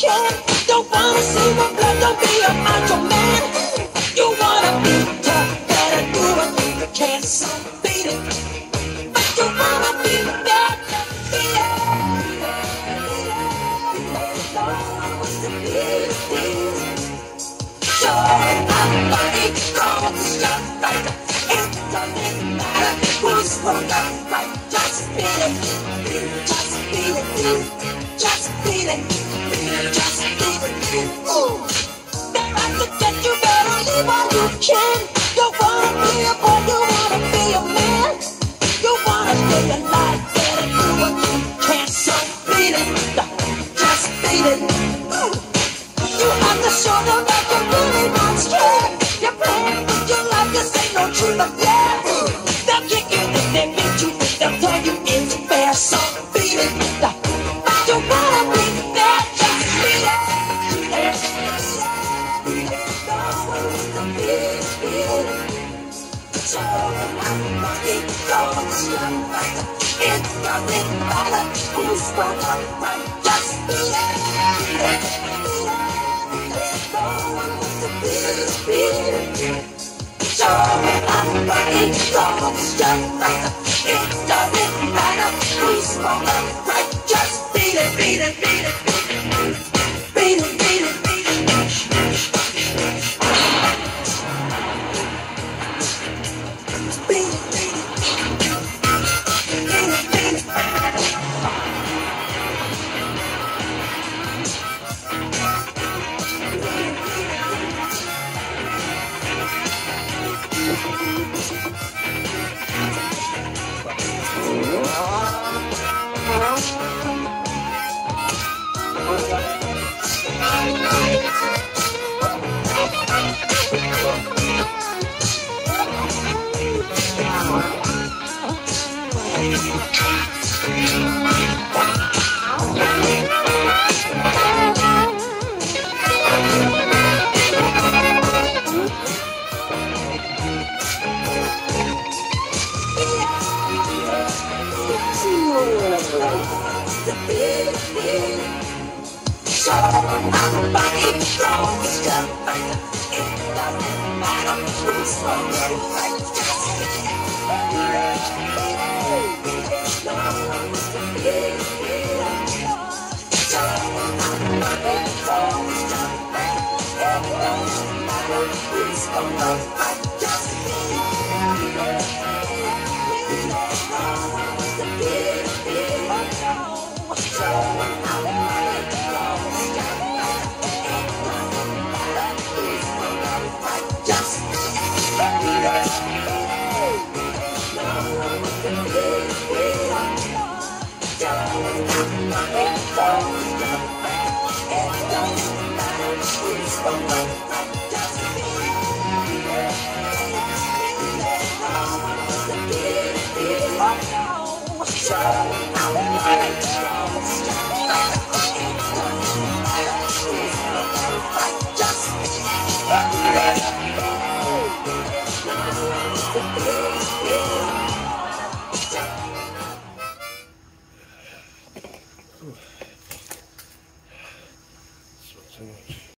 Don't wanna see my blood, don't be a macho man. You wanna be tough, better do what you can. But you wanna be beat it. Stuff right. It doesn't matter who's wrong or right. Just just beat it, just beat it, just beat it. Ooh, they're out to get you, better leave while you can. You wanna be a boy, goes your way. It doesn't matter who's wrong or right, just beat it. So I'm money goes your way. It doesn't matter who's wrong So I'm So I'm find It doesn't matter who's So much.